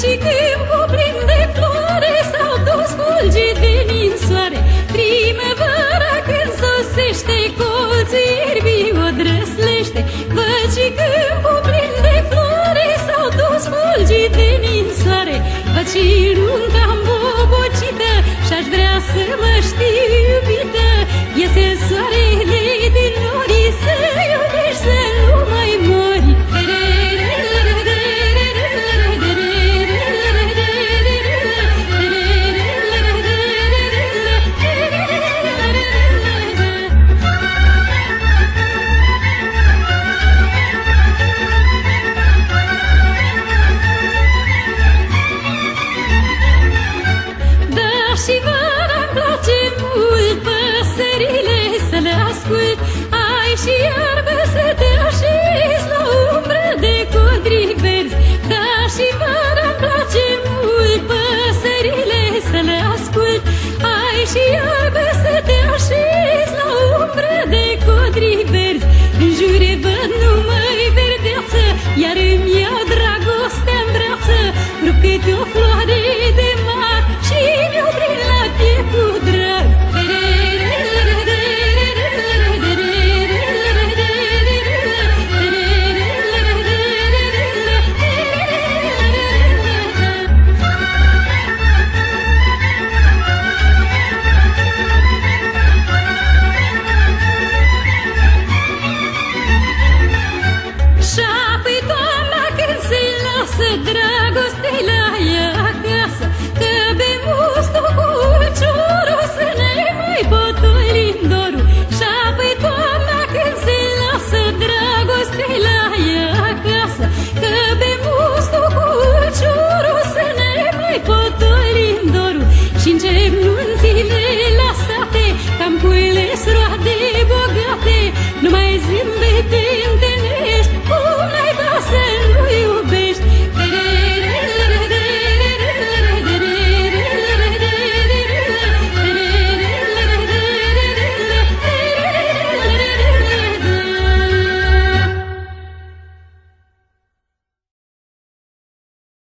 și câmpul plin de floare S-au dus fulgi de ninsoare. Primăvara când sosește colții ierbii o drăslește. Văd și câmpul plin de floare S-au dus fulgi de ninsoare. Văd și place mult păsările să le ascult. Ai și iarbă să te așezi la umbră de codrii verzi. Da, și vara îmi place mult păsările să le ascult. Ai și iarbă Pedra